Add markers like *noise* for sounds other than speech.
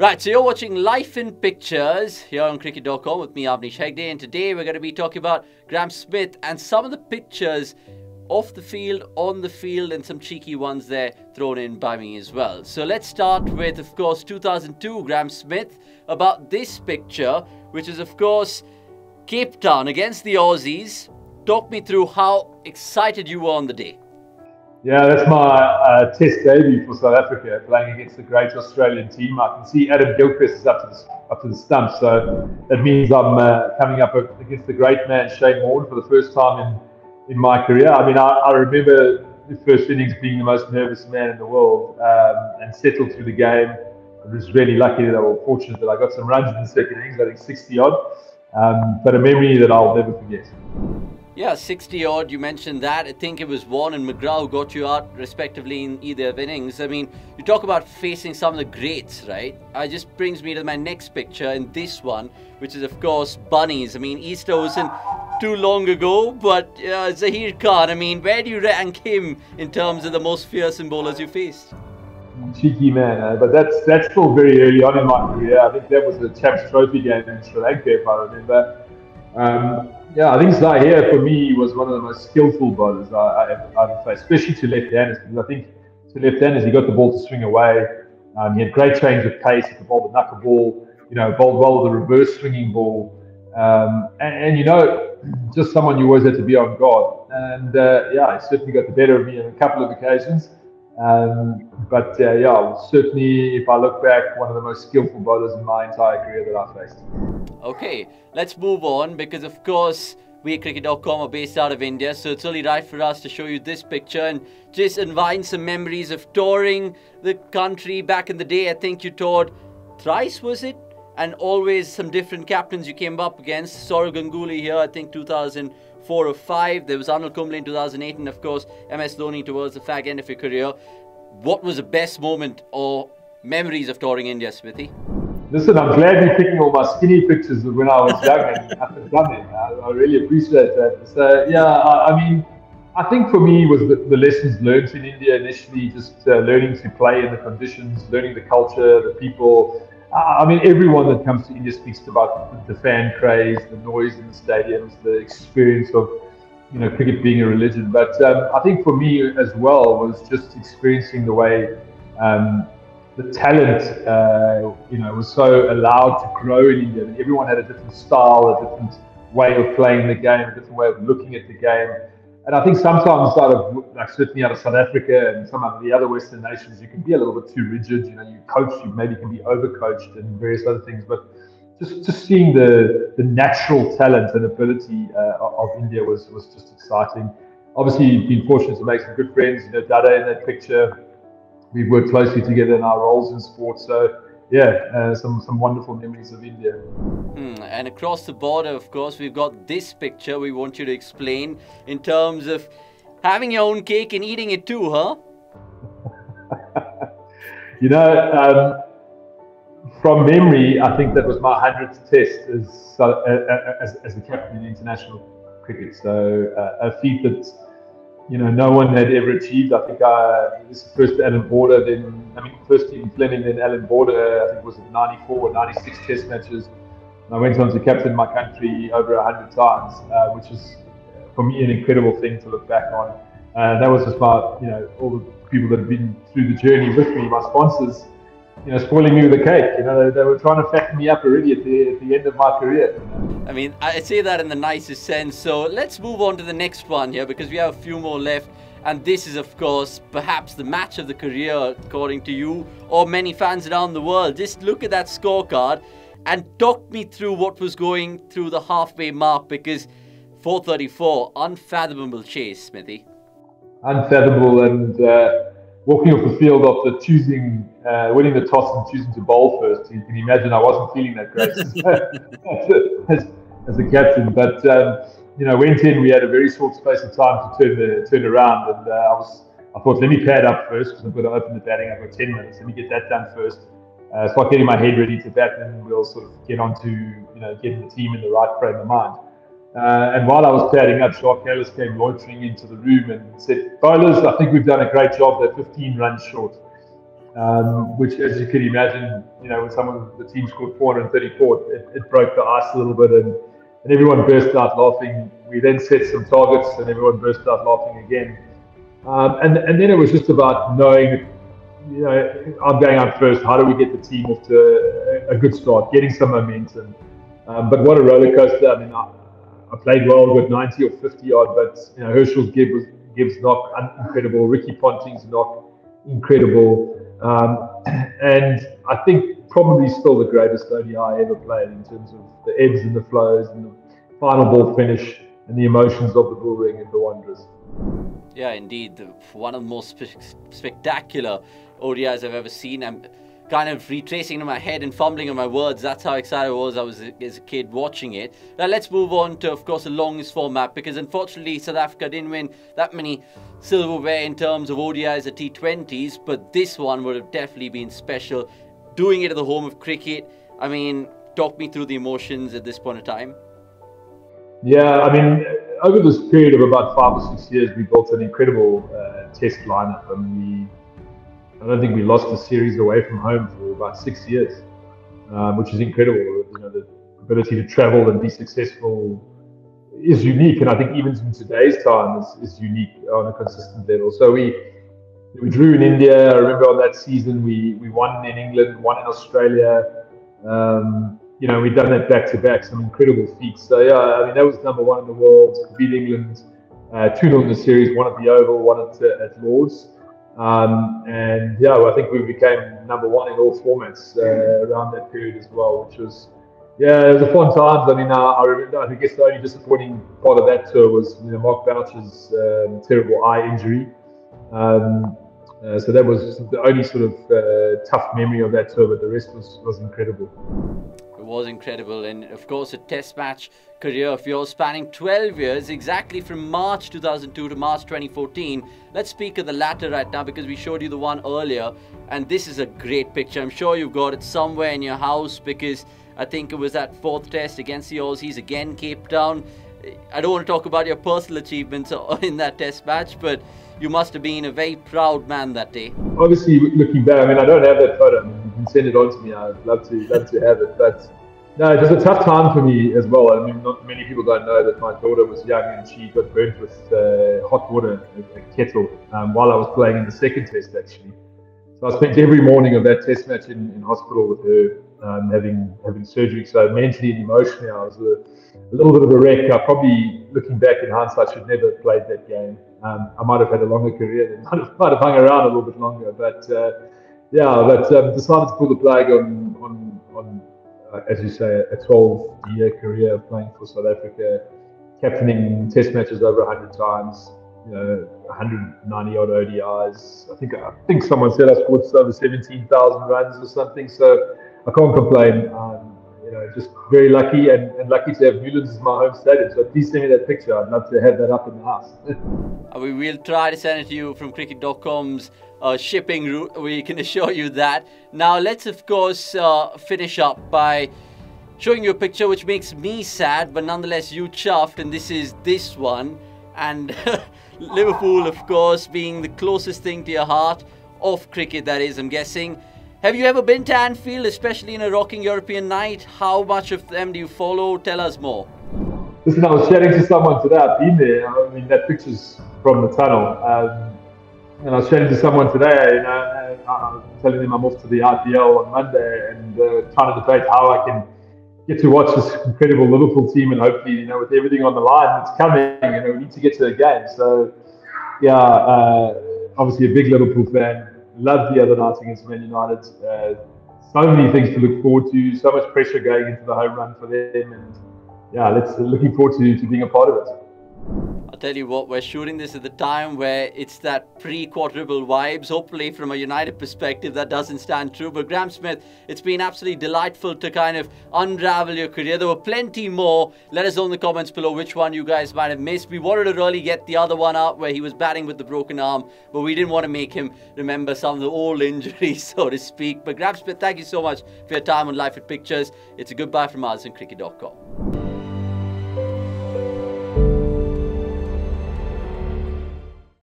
Right, so you're watching Life in Pictures here on Cricket.com with me, Avnish Hegde, and today we're going to be talking about Graeme Smith and some of the pictures off the field, on the field, and some cheeky ones there thrown in by me as well. So let's start with, of course, 2002 Graeme Smith about this picture, which is, of course, Cape Town against the Aussies. Talk me through how excited you were on the day. Yeah, that's my uh, test debut for South Africa, playing against the great Australian team. I can see Adam Gilchrist is up to the, up to the stump, so that means I'm uh, coming up against the great man Shane Warne for the first time in, in my career. I mean, I, I remember the first innings being the most nervous man in the world um, and settled through the game. I was really lucky that I was fortunate that I got some runs in the second innings, I think 60 odd, um, but a memory that I'll never forget. Yeah, 60 odd, you mentioned that. I think it was Warne and McGrath who got you out respectively in either of innings. I mean, you talk about facing some of the greats, right? It just brings me to my next picture and this one, which is, of course, Bunnies. I mean, Easter wasn't too long ago, but uh, Zaheer Khan, I mean, where do you rank him in terms of the most fearsome bowlers you faced? Cheeky man, uh, but that's that's still very early on in my career. I think that was the Champs Trophy game in Sri Lanka, if I remember. Um, yeah, I think Zaheer for me was one of the most skillful bowlers I, ever faced, especially to left-handers. Because I think to left-handers he got the ball to swing away. Um, he had great change of pace. He could bowl the knuckle ball. You know, bowled well with the reverse swinging ball. Um, and, and, you know, just someone you always had to be on guard. And uh, yeah, he certainly got the better of me on a couple of occasions. Um, but uh, yeah, certainly, if I look back, one of the most skillful bowlers in my entire career that I faced. Okay, let's move on because, of course, we at Cricket.com are based out of India, so it's only right for us to show you this picture and just invite some memories of touring the country back in the day. I think you toured thrice, was it? And always some different captains you came up against. Sourav Ganguly here, I think 2000 four or five. There was Anil Kumble in 2008, and of course, MS Dhoni towards the fag end of your career. What was the best moment or memories of touring India, Smithy? Listen, I'm glad you're picking all my skinny pictures when I was young and done it. I, I, really appreciate that. So, yeah, I, I mean, I think for me was the, the lessons learned in India initially, just uh, learning to play in the conditions, learning the culture, the people, I mean, everyone that comes to India speaks about the fan craze, the noise in the stadiums, the experience of, you know, cricket being a religion. But um, I think for me as well was just experiencing the way um, the talent, uh, you know, was so allowed to grow in India. I mean, everyone had a different style, a different way of playing the game, a different way of looking at the game. And I think sometimes out of like certainly out of South Africa and some of the other Western nations, you can be a little bit too rigid. You know, you coach, you maybe can be overcoached and various other things. But just just seeing the the natural talent and ability uh, of India was was just exciting. Obviously, been fortunate to make some good friends. You know, Dada in that picture. We've worked closely together in our roles in sport. So yeah, uh, some some wonderful memories of India. Hmm, and across the border, of course, we've got this picture. We want you to explain in terms of having your own cake and eating it too, huh? *laughs* you know, um, from memory, I think that was my hundredth test as uh, uh as, as the captain in international cricket. So uh, a feat that you know, no one had ever achieved. I think I, this first Allan Border, then, I mean, first Ian Fleming, then Allan Border, I think it was 94 or 96 test matches. And I went on to captain my country over 100 times, uh, which is, for me, an incredible thing to look back on. Uh, that was just my, you know, all the people that have been through the journey with me, my sponsors, you know, spoiling me with a cake. You know, they, they, were trying to fatten me up already at the, at the end of my career. I mean, I say that in the nicest sense. So let's move on to the next one here because we have a few more left. And this is, of course, perhaps the match of the career, according to you or many fans around the world. Just look at that scorecard and talk me through what was going through the halfway mark because 434, unfathomable chase, Smithy. Unfathomable and. Uh walking off the field after choosing, uh, winning the toss and choosing to bowl first, you can imagine I wasn't feeling that great *laughs* *laughs* as, a captain. But um, you know, went in. We had a very short space of time to turn the turn around, and uh, I was. I thought, let me pad up first because I've got to open the batting. I've got 10 minutes. Let me get that done first. Uh, start getting my head ready to bat, and we'll sort of get on to you know getting the team in the right frame of mind. Uh, and while I was padding up, Jacques Kallis came loitering into the room and said, Bowlers, I think we've done a great job. They're 15 runs short. um, which, as you can imagine, you know, when someone the team scored 434, it, it broke the ice a little bit, and, and everyone burst out laughing. We then set some targets, and everyone burst out laughing again. Um, and and then it was just about knowing, you know, I'm going out first. How do we get the team off to a, a good start, getting some momentum? Um, but what a roller coaster! I mean, I, I played well with 90 or 50 odd, but you know, Gibbs knock incredible, Ricky Ponting's knock incredible. Um, *clears throat* and I think probably still the greatest ODI I ever played in terms of the ebbs and the flows and the final ball finish and the emotions of the bull ring and the Wanderers. Yeah, indeed. The, one of the most spe- spectacular ODIs I've ever seen. I'm kind of retracing in my head and fumbling on my words. That's how excited I was I was as a kid watching it. Now let's move on to, of course, the longest format because unfortunately South Africa didn't win that many silverware in terms of ODIs or T20s, but this one would have definitely been special. Doing it at the home of cricket, I mean, talk me through the emotions at this point in time. Yeah, I mean, over this period of about five or six years, we built an incredible uh, test lineup. Mean, we I don't think we lost a series away from home for about six years, um, which is incredible. You know, the ability to travel and be successful is unique, and I think even in today's time is unique on a consistent level. So we we drew in India. I remember on that season we we won in England, won in Australia. Um, you know, we've done that back to back, some incredible feats. So yeah, I mean that was number one in the world. Beat England, uh, two 0 in the series, one at the Oval, one at, uh, at Lords. Um, and yeah, well, I think we became number one in all formats uh, around that period as well, which was yeah, it was a fun times. I mean, I remember. I guess the only disappointing part of that tour was you know Mark Boucher's um, terrible eye injury. Um, uh, so that was the only sort of uh, tough memory of that tour, but the rest was was incredible It was incredible. And of course, a test match career of yours spanning 12 years, exactly from March 2002 to March 2014. Let's speak of the latter right now because we showed you the one earlier. And this is a great picture. I'm sure you've got it somewhere in your house because I think it was that fourth test against the Aussies, again, Cape Town. I don't want to talk about your personal achievements *laughs* in that test match, but you must have been a very proud man that day. Obviously, looking back, I mean, I don't have that photo. You can send it on to me. I'd love to, love to have it. But no, it was a tough time for me as well. I mean, not many people don't know that my daughter was young and she got burnt with uh, hot water, a kettle, um, while I was playing in the second test actually. So I spent every morning of that test match in, in hospital with her, um, having having surgery. So mentally and emotionally, I was a, a, little bit of a wreck. I probably, looking back in hindsight, should never have played that game. Um, I might have had a longer career, and *laughs* might have, might have hung around a little bit longer. But uh, yeah, but um, decided to pull the plug on on on uh, as you say, a 12 year career playing for South Africa, captaining test matches over 100 times, know, 190 odd ODIs. I think I think someone said I scored over 17,000 runs or something. So I can't complain. Um, you know, just very lucky and, and lucky to have Newlands as my home stadium. So please send me that picture. I'd love to have that up in the house. *laughs* we will try to send it to you from cricket.com's uh, shipping route. We can assure you that. Now, let's of course uh, finish up by showing you a picture which makes me sad, but nonetheless you chuffed, and this is this one. And *laughs* Liverpool, of course, being the closest thing to your heart of cricket, that is, I'm guessing. Have you ever been to Anfield, especially in a rocking European night? How much of them do you follow? Tell us more. Listen, I was chatting to someone today. I've been there. I mean, that picture's from the tunnel. Um, and I was chatting to someone today, you know, and I was telling them I'm off to the IPL on Monday and uh, trying to debate how I can get to watch this incredible Liverpool team and hopefully, you know, with everything on the line that's coming, you know, we need to get to the game. So, yeah, uh, obviously a big Liverpool fan. Loved the other night against Man United. Uh, so many things to look forward to. So much pressure going into the home run for them, and yeah, let's looking forward to, to being a part of it. I'll tell you what, we're shooting this at the time where it's that pre-quadruple vibes. Hopefully, from a United perspective, that doesn't stand true. But Graeme Smith, it's been absolutely delightful to kind of unravel your career. There were plenty more. Let us know in the comments below which one you guys might have missed. We wanted to really get the other one out where he was batting with the broken arm, but we didn't want to make him remember some of the old *laughs* injuries, so to speak. But Graeme Smith, thank you so much for your time on Life with Pictures. It's a goodbye from us and Cricket.com.